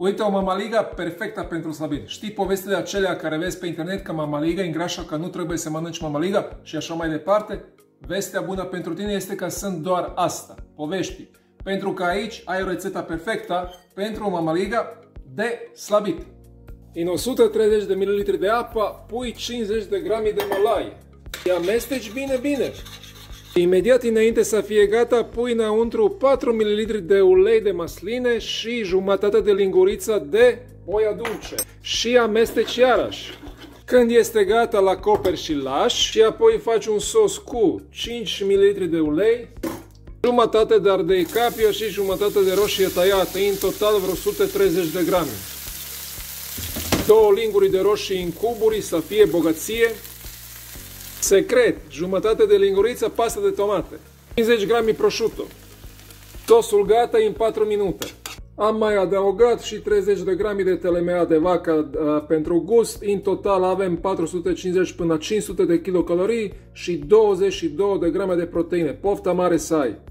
Uite o mamaliga perfectă pentru slăbit. Știi povestile acelea care vezi pe internet că mamaliga îngrașă că nu trebuie să mănânci mamaliga și așa mai departe? Vestea bună pentru tine este că sunt doar asta, povești. Pentru că aici ai rețeta perfectă pentru o mamaliga de slăbit. În 130 de ml de apă pui 50 de grame de malai. Și amesteci bine, bine. Imediat înainte să fie gata, pui înăuntru 4 ml de ulei de masline și jumătate de linguriță de boia dulce. Și amesteci iarăși. Când este gata, la coper și lași și apoi faci un sos cu 5 ml de ulei, jumătate de ardei capio și jumătate de roșie tăiată, în total vreo 130 de grame. Două linguri de roșii în cuburi să fie bogăție, Secret, jumătate de linguriță pastă de tomate, 50 grami prosciutto. Sosul gata în 4 minute. Am mai adăugat și 30 de grami de telemea de vacă uh, pentru gust. În total avem 450 până 500 de kilocalorii și 22 de grame de proteine. Pofta mare să ai!